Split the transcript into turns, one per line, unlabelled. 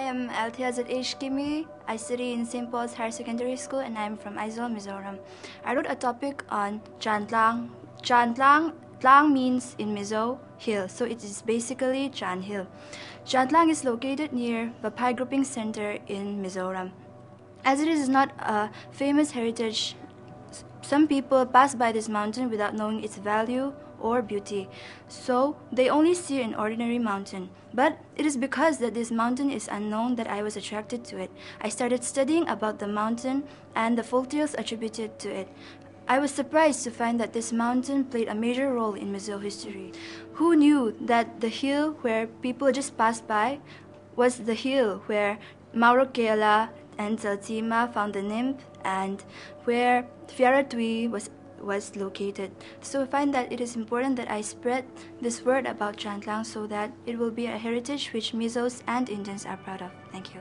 I am Althea Altiazat Ishkimi. I study in St. Paul's Higher Secondary School and I am from Aizawl, Mizoram. I wrote a topic on Chantlang. Chantlang Tlang means in Mizo hill, so it is basically Chan Hill. Chantlang is located near Vaphai Grouping Center in Mizoram. As it is not a famous heritage, some people pass by this mountain without knowing its value or beauty. So they only see an ordinary mountain. But it is because that this mountain is unknown that I was attracted to it. I started studying about the mountain and the folk tales attributed to it. I was surprised to find that this mountain played a major role in Mizo history. Who knew that the hill where people just passed by was the hill where Mauro Kela and Zaltima found the nymph and where Fiara Tui was was located. So I find that it is important that I spread this word about Chantlang so that it will be a heritage which Mizos and Indians are proud of. Thank you.